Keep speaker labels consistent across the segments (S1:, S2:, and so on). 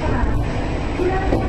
S1: Thank you.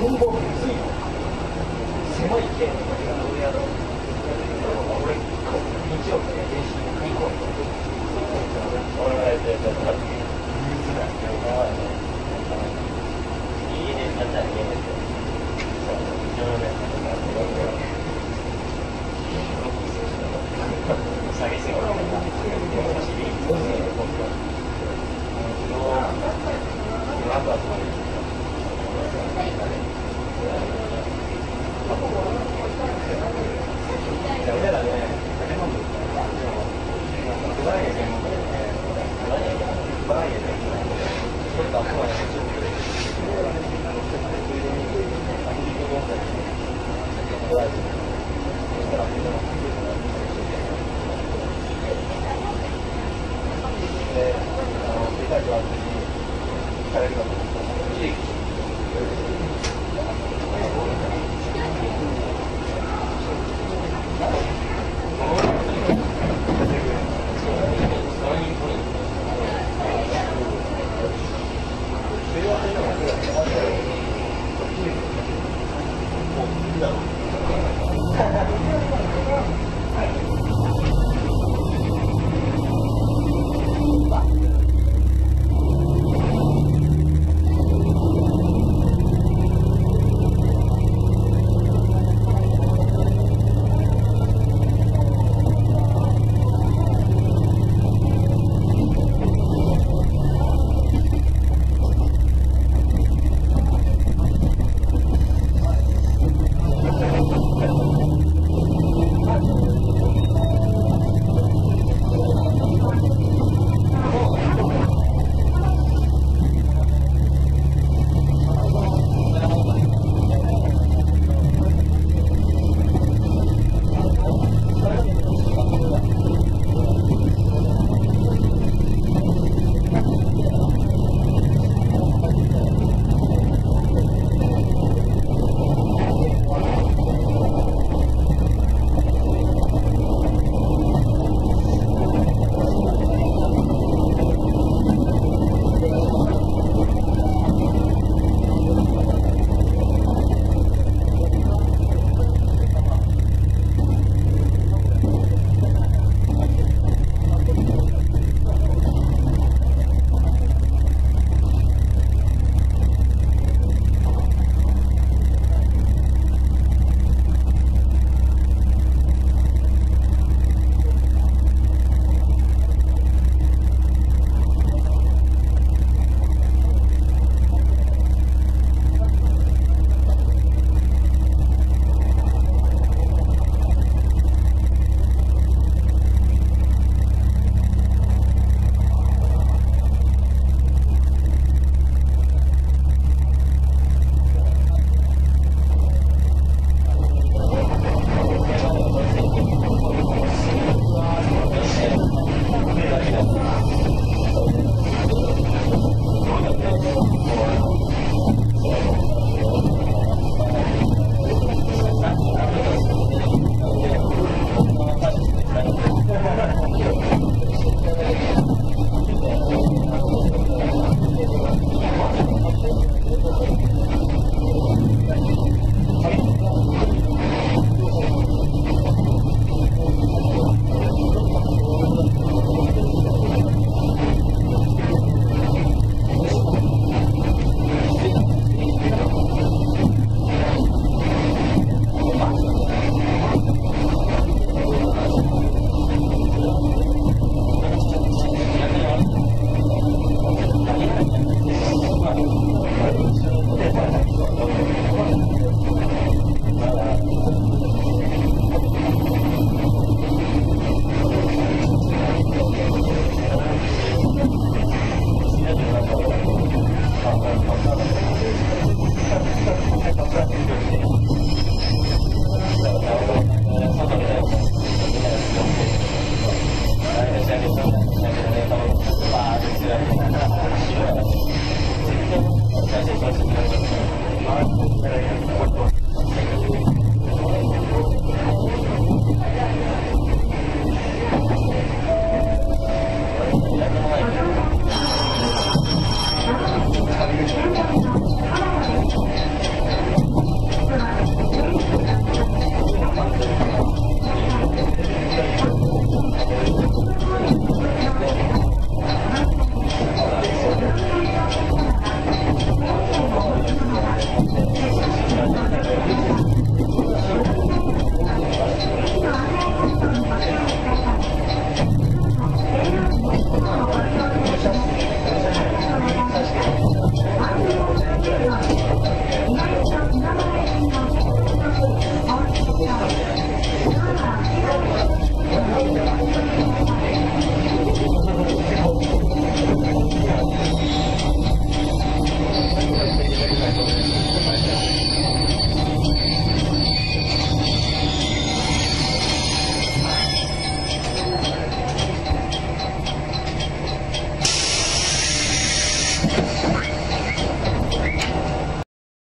S1: 文房具薄いの。狭いとは別にさるわけ